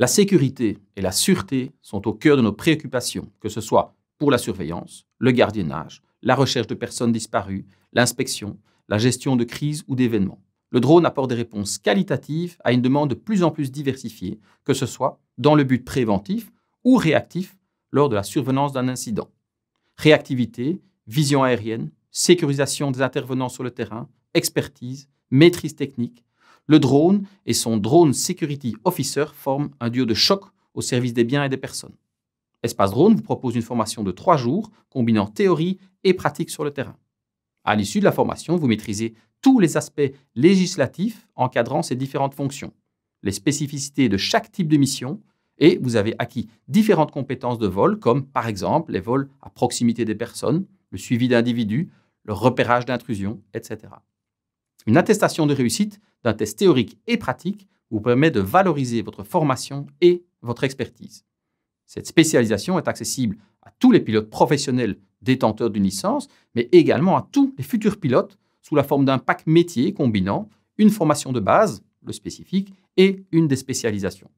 La sécurité et la sûreté sont au cœur de nos préoccupations, que ce soit pour la surveillance, le gardiennage, la recherche de personnes disparues, l'inspection, la gestion de crises ou d'événements. Le drone apporte des réponses qualitatives à une demande de plus en plus diversifiée, que ce soit dans le but préventif ou réactif lors de la survenance d'un incident. Réactivité, vision aérienne, sécurisation des intervenants sur le terrain, expertise, maîtrise technique, le drone et son Drone Security Officer forment un duo de choc au service des biens et des personnes. Espace Drone vous propose une formation de trois jours combinant théorie et pratique sur le terrain. À l'issue de la formation, vous maîtrisez tous les aspects législatifs encadrant ces différentes fonctions, les spécificités de chaque type de mission, et vous avez acquis différentes compétences de vol, comme par exemple les vols à proximité des personnes, le suivi d'individus, le repérage d'intrusions, etc. Une attestation de réussite d'un test théorique et pratique vous permet de valoriser votre formation et votre expertise. Cette spécialisation est accessible à tous les pilotes professionnels détenteurs d'une licence, mais également à tous les futurs pilotes sous la forme d'un pack métier combinant une formation de base, le spécifique, et une des spécialisations.